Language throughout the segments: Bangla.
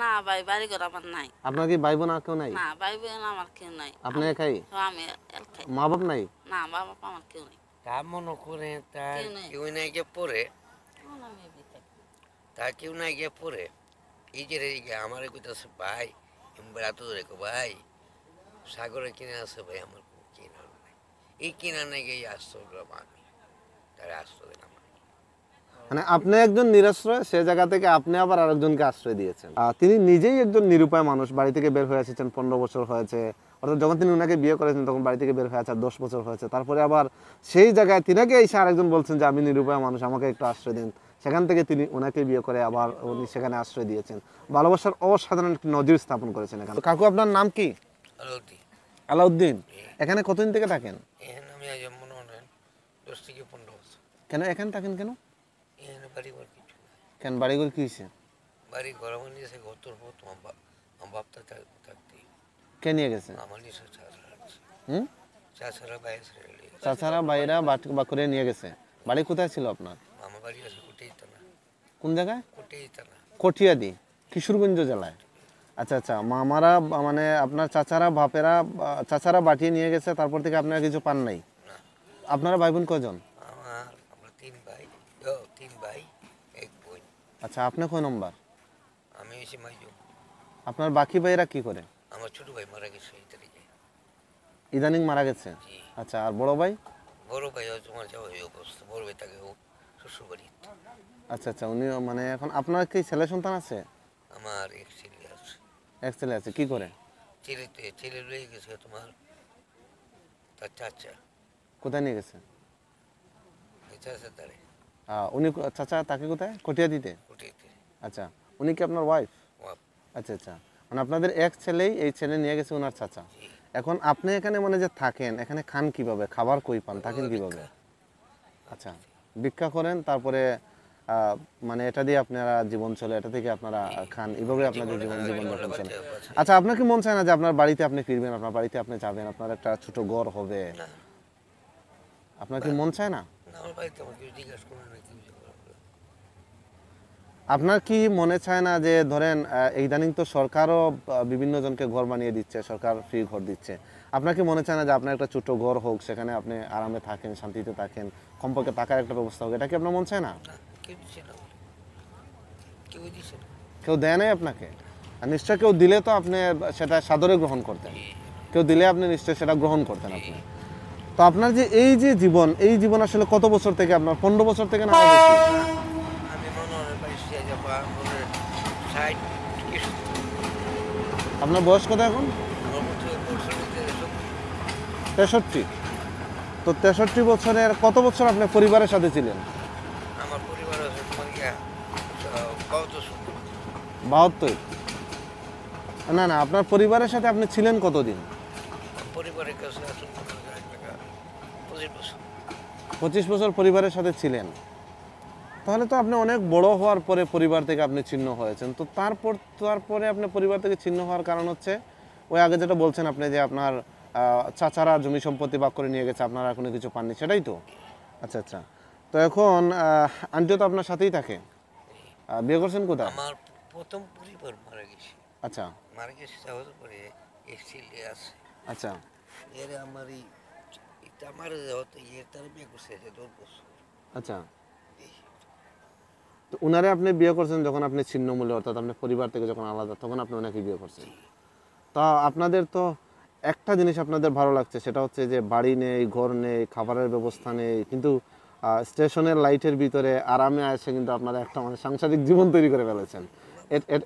না ভাই বাড়ি ঘর আমার নাই। আপনার কি ভাই বোন আর কেউ নাই? না ভাই বোন আমার কেউ নাই। আপনি একাই? আমি একাই। মা বাপ নাই? না বাবা মা আমার কেউ নেই। তা মনে করে তা কেউ নেই। গিয়ে পড়ে। তা কেউ না গিয়ে পড়ে? এই যে রে গিয়ে আমার কইতাছে ভাই এমবার এত ধরে কো ভাই। সাগরে কিনে আছে ভাই আমার কোনো কিনার নাই। এই কিনা নাই গিয়ে আসতে দিলাম আমি তারা আসতে দিলাম। মানে আপনি একজন নিরাশ্রয় সে জায়গা থেকে আপনি আবার আরেকজনকে আশ্রয় দিয়েছেন। তিনি নিজেই একজন নিরুপায় মানুষ বাড়ি থেকে বের হয়ে এসেছেন পনেরো বছর হয়েছে। অর্থাৎ যখন তিনি ওনাকে বিয়ে করেছেন তখন বাড়ি থেকে বের হয়ে আছে আর দশ বছর হয়েছে। তারপরে আবার সেই জায়গায় তিনাকে এসে আরেকজন বলছেন যে আমি নিরুপায় মানুষ আমাকে একটু আশ্রয় দিন। সেখান থেকে তিনি ওনাকে বিয়ে করে আবার উনি সেখানে আশ্রয় দিয়েছেন। ভালোবাসার অসাধারণ একটি নজির স্থাপন করেছেন এখানে। কাকু আপনার নাম কি? আলাউদ্দিন। এখানে কতদিন থেকে থাকেন? কেন এখানে থাকেন কেন? কিছু কেন বাড়িঘর কি হয়েছে? বাড়ি গতর তোমার বাপ আমার বাপটা থাক- থাকতে কে নিয়ে গেছে? আমার আছে। হুম? চাষারা বাইরে চাচারা বাইরা বাকুরে নিয়ে গেছে। বাড়ি কোথায় ছিল আপনার? আমার বাড়ি আছে কোন জায়গায়? কোটেই না কটিয়াদি কিশোরগঞ্জ জেলায়। আচ্ছা আচ্ছা মামারা মানে আপনার চাচারা বাপেরা চাচারা বাটিয়ে নিয়ে গেছে তারপর থেকে আপনারা কিছু পান নাই? আপনারা ভাই বোন কজন আমার আমরা তিন ভাই ও, তিন ভাই এক বোন আচ্ছা আপনি কয় নম্বর? আমি এসে মাইজু আপনার বাকি ভাইরা কি করে? আমার ছোট ভাই মারা গেছে এই তারিখে। ইদানিং মারা গেছে? জি। আচ্ছা আর বড় ভাই? বড় ভাই তোমার যাওয়া এই অবস্থা বড় ভাই তাকে ও শ্বশুর বাড়ি আচ্ছা আচ্ছা উনি মানে এখন আপনার কি ছেলে সন্তান আছে? আমার এক ছেলে আছে। এক ছেলে আছে কি করে? ছেলেতে ছেলে রয়ে গেছে তোমার তার চাচা। কোথায় নিয়ে গেছে? এই চাচা তারে আহ, উনি চাচা তাকে কোথায়? কটিয়াদিতে? দিতে আচ্ছা উনি কি আপনার ওয়াইফ আচ্ছা আচ্ছা। মানে আপনাদের এক ছেলেই এই ছেলে নিয়ে গেছে ওনার চাচা। এখন আপনি এখানে মানে যে থাকেন এখানে খান কীভাবে? খাবার কই পান? থাকেন কীভাবে? আচ্ছা ভিক্ষা করেন তারপরে মানে এটা দিয়ে আপনারা জীবন চলে এটা থেকে আপনারা খান। এইভাবে আপনাদের জীবন জীবন যাপন চলে। আচ্ছা আপনার কি মন চায় না যে আপনার বাড়িতে আপনি ফিরবেন আপনার বাড়িতে আপনি যাবেন আপনার একটা ছোট ঘর হবে? আপনার কি মন চায় না? আমার বাড়িতে আমার কেউ জিজ্ঞাসা করে না কেউ জিজ্ঞাসা করে না। আপনার কি মনে চায় না যে ধরেন ইদানিং তো সরকারও বিভিন্ন জনকে ঘর বানিয়ে দিচ্ছে সরকার ফ্রি ঘর দিচ্ছে। আপনার কি মনে চায় না যে আপনার একটা ছোট ঘর হোক সেখানে আপনি আরামে থাকেন শান্তিতে থাকেন কমপক্ষে থাকার একটা ব্যবস্থা হোক এটা কি আপনার মন চায় না? কেউ দেয় নাই আপনাকে? আর নিশ্চয় কেউ দিলে তো আপনি সেটা সাদরে গ্রহণ করতেন। কেউ দিলে আপনি নিশ্চয় সেটা গ্রহণ করতেন আপনি তো আপনার যে এই যে জীবন এই জীবন আসলে কত বছর থেকে আপনার? পনেরো বছর থেকে না আপনার বয়স কত এখন? তেষট্টি। তো তেষট্টি বছরের কত বছর আপনি পরিবারের সাথে ছিলেন? আমার পরিবার বাহাত্তর না না আপনার পরিবারের সাথে আপনি ছিলেন কতদিন? পরিবারের কাছে পঁচিশ বছর। পঁচিশ বছর পরিবারের সাথে ছিলেন। তাহলে তো আপনি অনেক বড় হওয়ার পরে পরিবার থেকে আপনি ছিন্ন হয়েছেন। তো তারপর তারপরে আপনি পরিবার থেকে ছিন্ন হওয়ার কারণ হচ্ছে ওই আগে যেটা বলছেন আপনি যে আপনার চাচারা জমি সম্পত্তি বাক করে নিয়ে গেছে আপনারা কোনো কিছু পাননি সেটাই তো? আচ্ছা আচ্ছা। তো এখন আন্টিও তো আপনার সাথেই থাকে। বিয়ে করছেন কোথায়? আমার প্রথম পরিবার মারা গেছে। আচ্ছা। মারা গেছে পরে আছে। আচ্ছা। এর আমার এই আমার হয়তো ইয়ে তার বিয়ে করছে দশ বছর আচ্ছা। তো উনারে আপনি বিয়ে করছেন যখন আপনি ছিন্নমূল্য অর্থাৎ আপনি পরিবার থেকে যখন আলাদা তখন আপনি ওনাকে বিয়ে করছেন। তা আপনাদের তো একটা জিনিস আপনাদের ভালো লাগছে সেটা হচ্ছে যে বাড়ি নেই ঘর নেই খাবারের ব্যবস্থা নেই কিন্তু স্টেশনের লাইটের ভিতরে আরামে আসে কিন্তু আপনারা একটা মানে সাংসারিক জীবন তৈরি করে ফেলেছেন।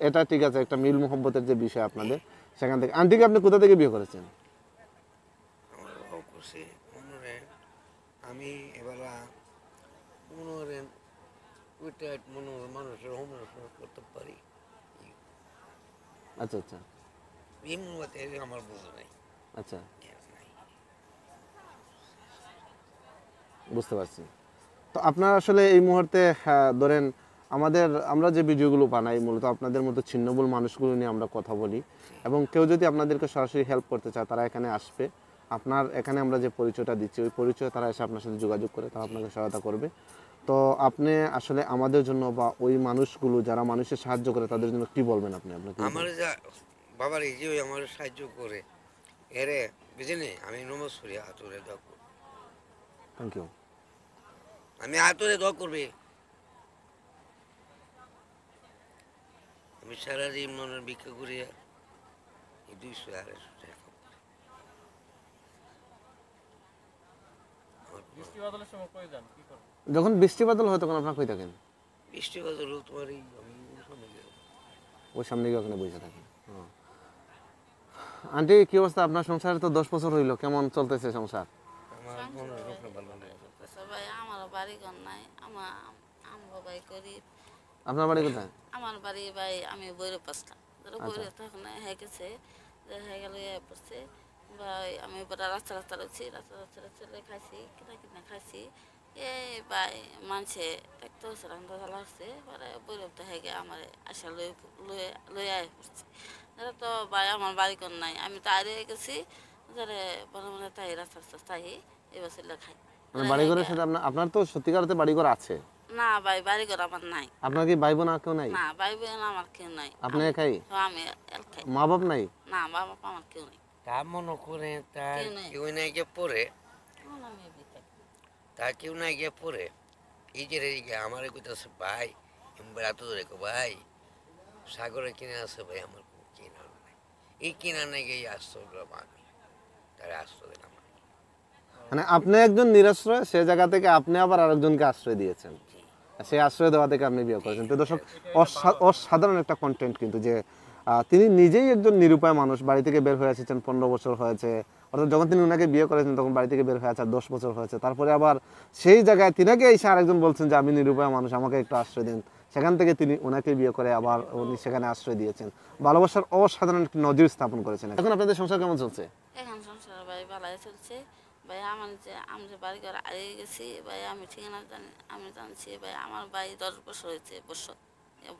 এটা ঠিক আছে একটা মিল মোহব্বতের যে বিষয় আপনাদের সেখান থেকে আন্টিকে আপনি কোথা থেকে বিয়ে করেছেন আমার বাবা করছে মনে রেন আমি এবার মনে রেন ওইটা মনে মানুষের হোম করতে পারি। আচ্ছা আচ্ছা। এই আমার বোঝা নাই। আচ্ছা। বুঝতে পারছি। তো আপনার আসলে এই মুহূর্তে আহ, ধরেন আমাদের আমরা যে ভিডিওগুলো বানাই মূলত আপনাদের মতো ছিন্নবুল মানুষগুলো নিয়ে আমরা কথা বলি। এবং কেউ যদি আপনাদেরকে সরাসরি হেল্প করতে চায় তারা এখানে আসবে। আপনার এখানে আমরা যে পরিচয়টা দিচ্ছি ওই পরিচয় তারা এসে আপনার সাথে যোগাযোগ করে তারা আপনাকে সহায়তা করবে। তো আপনি আসলে আমাদের জন্য বা ওই মানুষগুলো যারা মানুষের সাহায্য করে তাদের জন্য কি বলবেন আপনি? আপনাকে আমার যা বাবার এই যে ওই আমার সাহায্য করে এরে বুঝলি আমি নমস্কারি আতরে দোয়া করব। থ্যাংক ইউ আমি আতরে দোয়া করবে। আমি সারা জীবনের ভিক্ষা করি এই দুইশো আড়াইশো টাকা আমার কোনো- বৃষ্টি বাদলের সময় কই যান কি করেন যখন বৃষ্টি বাদল হয় তখন আপনার কই থাকেন? বৃষ্টি বাদল তোমার এই। ওই সামনে গিয়ে ওখানে বসে থাকেন। আন্টি কি অবস্থা? আপনার সংসারে তো দশ বছর হইল। কেমন চলতেছে সংসার? আমার মনে হয় রক্ষা ভালো নেই। সবাই আমার বাড়ি নাই আমার আমরা ভাই আপনার বাড়ি কোথায়? আমার বাড়ি ভাই আমি বইরে পাসলাম ধরো বইরে তখন হয়ে গেছে যে হয়ে গেল ইয়ে পড়ছে। ভাই আমি রাস্তা রাস্তা রয়েছি রাস্তা রাস্তা চলে খাইছি কিনা কিনা খাইছি এই ভাই মানছে দেখতে হচ্ছে রান্না ঢালা হচ্ছে পরে তো হয়ে গে আমার আশা লই লই আয় পড়ছে ধরো তো ভাই আমার বাড়ি কোন নাই আমি তো আরে গেছি ধরে মনে মনে তাই রাস্তা রাস্তা তাই এবার ছেলে খাই বাড়ি ঘরের সাথে আপনার আপনার তো সত্যিকারতে বাড়ি ঘর আছে? না ভাই বাড়ি ঘর আমার নাই। আপনার কি ভাই বোন আর কেউ নাই? না ভাই বোন আমার কেউ নাই। আপনি একাই? তো আমি মা বাপ নাই? না বাবা মা আমার কেউ নেই। তা মনে করে তার কেউ নাই। গিয়ে থাকি। তা কেউ নাই গিয়ে পড়ে। এই যে যে আমার কইতাছে ভাই বেড়া তো রেখো ভাই সাগরে কিনে আছে ভাই আমার কোনো কিনার নাই। এই কিনার নাই গিয়ে আশ্রয় দিলাম আমি তারা আশ্রয় দিলাম মানে আপনি একজন নিরাশ্রয় সে জায়গা থেকে আপনি আবার আরেকজনকে আশ্রয় দিয়েছেন। সেই আশ্রয় দেওয়া থেকে আপনি বিয়ে করেছেন। তো দর্শক অসাধারণ একটা কন্টেন্ট কিন্তু যে তিনি নিজেই একজন নিরুপায় মানুষ, বাড়ি থেকে বের হয়ে এসেছেন, পনেরো বছর হয়েছে। অর্থাৎ যখন তিনি ওনাকে বিয়ে করেছেন, তখন বাড়ি থেকে বের হয়ে আছে দশ বছর হয়েছে। তারপরে আবার সেই জায়গায় তিনাকে এসে আরেকজন বলছেন যে, আমি নিরুপায় মানুষ, আমাকে একটু আশ্রয় দিন। সেখান থেকে তিনি ওনাকে বিয়ে করে আবার উনি সেখানে আশ্রয় দিয়েছেন। ভালোবাসার অসাধারণ একটি নজির স্থাপন করেছেন এখন। আপনাদের সংসার কেমন চলছে? এখন সংসার ভাই ভালাই চলছে। ভাই, আমার যে, আমি যে বাড়ি ঘর আগে গেছি, ভাই, আমি ঠিকানা জানি, আমি জানছি, ভাই, আমার ভাই দশ বছর হয়েছে বছর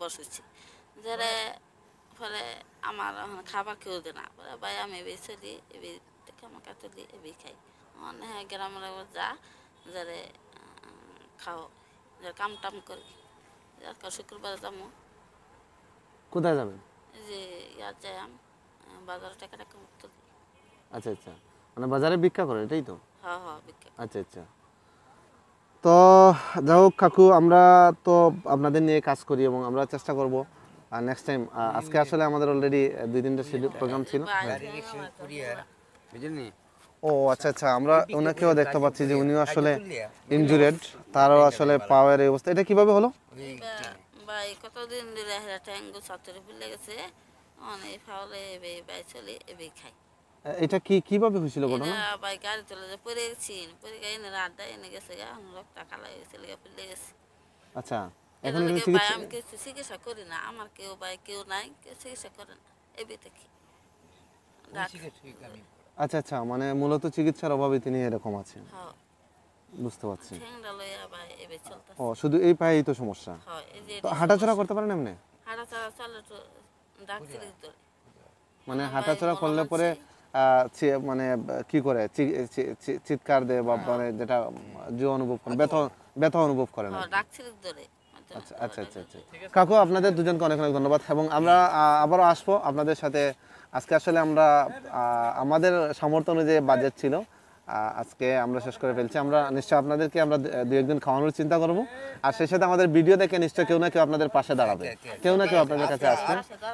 বসেছি যারা ফলে আমার এখন খাবার কেউ দে না। পরে ভাই আমি এবার চলি এবার থেকে আমাকে তুলি এবার খাই। মানে হ্যাঁ গ্রামের যা যারে খাও যারা কাম টাম করি। আজকাল শুক্রবার যাব কোথায় যাবেন? যে ইয়ার যাই আম বাজারে টাকা টাকা তুলি আচ্ছা আচ্ছা। মানে বাজারে ভিক্ষা করেন এটাই তো? হ্যাঁ হ্যাঁ বিক্রি আচ্ছা আচ্ছা। তো যাই হোক কাকু আমরা তো আপনাদের নিয়ে কাজ করি এবং আমরা চেষ্টা করব। আর নেক্সট টাইম আজকে আসলে আমাদের অলরেডি দুই তিনটা শিডিউল প্রোগ্রাম ছিল। হ্যাঁ। করিয়া বুঝলি? ও আচ্ছা আচ্ছা আমরা ওনাকেও দেখতে পাচ্ছি যে উনিও আসলে ইনজুরেড তারও আসলে পাওয়ার এই অবস্থা। এটা কীভাবে হলো? ভাই কতদিন ধরে হেরা ট্যাঙ্গু ছাত্রে ফুলে গেছে? অনেক ফাউলে এবে বাই চলে এবে খাই এটা কি কীভাবে হয়েছিল ঘটনা? ভাই গাড়ি চলে যে পরে গেছি পরে গাই এনে আড্ডা এনে গেছে গা রক্ত কালা হয়ে গেছে লেগে ফুলে গেছে। আচ্ছা। এখন চিকিৎসা আমি কিছু চিকিৎসা করি না আমার কেউ ভাই কেউ নাই কেউ চিকিৎসা করে না এবে থেকে আচ্ছা আচ্ছা মানে মূলত চিকিৎসার অভাবে তিনি এরকম আছেন হ্যাঁ বুঝতে পারছি ও শুধু এই পায়েই তো সমস্যা হয় তো হাঁটাচলা করতে পারেন এমনি মানে হাঁটাচলা করলে পরে মানে কি করে চিৎকার দেয় বা মানে যেটা যে অনুভব করে ব্যথা ব্যথা অনুভব করে না ডাক্তার ধরে আচ্ছা আচ্ছা আচ্ছা আচ্ছা কাকু আপনাদের দুজনকে অনেক অনেক ধন্যবাদ। এবং আমরা আবারও আসব। আপনাদের সাথে আজকে আসলে আমরা আমাদের সামর্থ্য অনুযায়ী বাজেট ছিল। আজকে আমরা শেষ করে ফেলছি। আমরা নিশ্চয় আপনাদেরকে আমরা দু- একদিন খাওয়ানোর চিন্তা করব। আর সেই সাথে আমাদের ভিডিও দেখে নিশ্চয় কেউ না কেউ আপনাদের পাশে দাঁড়াবে। কেউ না কেউ আপনাদের কাছে আসবে।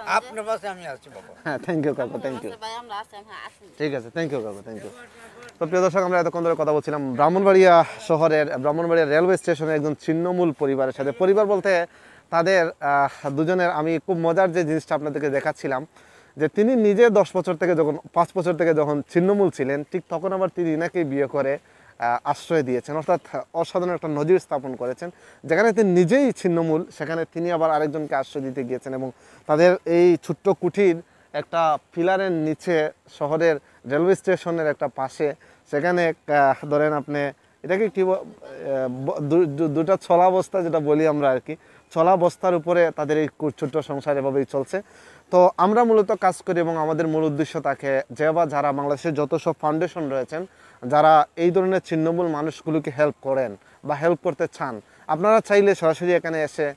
আপনার পাশে আমি আসছি বাবা। হ্যাঁ থ্যাংক ইউ কাকু থ্যাংক ইউ হ্যাঁ ঠিক আছে থ্যাংক ইউ কাকু থ্যাংক ইউ তো প্রিয় দর্শক আমরা এতক্ষণ ধরে কথা বলছিলাম ব্রাহ্মণবাড়িয়া শহরের ব্রাহ্মণবাড়িয়া রেলওয়ে স্টেশনে একজন ছিন্নমূল পরিবারের সাথে। পরিবার বলতে তাদের আহ, দুজনের আমি খুব মজার যে জিনিসটা আপনাদেরকে দেখাচ্ছিলাম যে তিনি নিজে দশ বছর থেকে যখন, পাঁচ বছর থেকে যখন ছিন্নমূল ছিলেন, ঠিক তখন আবার তিনি ইনাকে বিয়ে করে আশ্রয় দিয়েছেন। অর্থাৎ অসাধারণ একটা নজির স্থাপন করেছেন, যেখানে তিনি নিজেই ছিন্নমূল, সেখানে তিনি আবার আরেকজনকে আশ্রয় দিতে গিয়েছেন এবং তাদের এই ছোট্ট কুঠির একটা পিলারের নিচে শহরের রেলওয়ে স্টেশনের একটা পাশে, সেখানে ধরেন আপনি এটাকে কি দুটা ছলা বস্তা যেটা বলি আমরা আর কি ছলা বস্তার উপরে তাদের এই ছোট্ট সংসার এভাবেই চলছে। তো আমরা মূলত কাজ করি এবং আমাদের মূল উদ্দেশ্য থাকে যে বা যারা বাংলাদেশের যত সব ফাউন্ডেশন রয়েছেন, যারা এই ধরনের ছিন্নমূল মানুষগুলোকে হেল্প করেন বা হেল্প করতে চান, আপনারা চাইলে সরাসরি এখানে এসে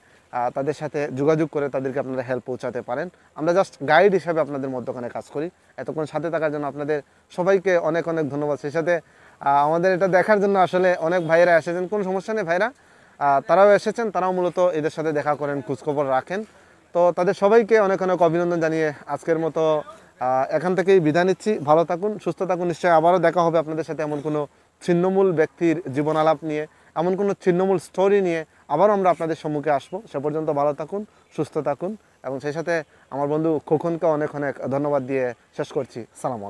তাদের সাথে যোগাযোগ করে তাদেরকে আপনারা হেল্প পৌঁছাতে পারেন। আমরা জাস্ট গাইড হিসাবে আপনাদের মধ্যখানে কাজ করি। এতক্ষণ সাথে থাকার জন্য আপনাদের সবাইকে অনেক অনেক ধন্যবাদ। সেই সাথে আমাদের এটা দেখার জন্য আসলে অনেক ভাইরা এসেছেন। কোনো সমস্যা নেই ভাইরা। তারাও এসেছেন, তারাও মূলত এদের সাথে দেখা করেন, খোঁজখবর রাখেন। তো তাদের সবাইকে অনেক অনেক অভিনন্দন জানিয়ে আজকের মতো এখান থেকেই বিদায় নিচ্ছি। ভালো থাকুন, সুস্থ থাকুন। নিশ্চয়ই আবারও দেখা হবে আপনাদের সাথে এমন কোনো ছিন্নমূল ব্যক্তির জীবন আলাপ নিয়ে, এমন কোনো ছিন্নমূল স্টোরি নিয়ে আবারও আমরা আপনাদের সম্মুখে আসব। সে পর্যন্ত ভালো থাকুন, সুস্থ থাকুন। এবং সেই সাথে আমার বন্ধু খোকনকে অনেক অনেক ধন্যবাদ দিয়ে শেষ করছি। সালাম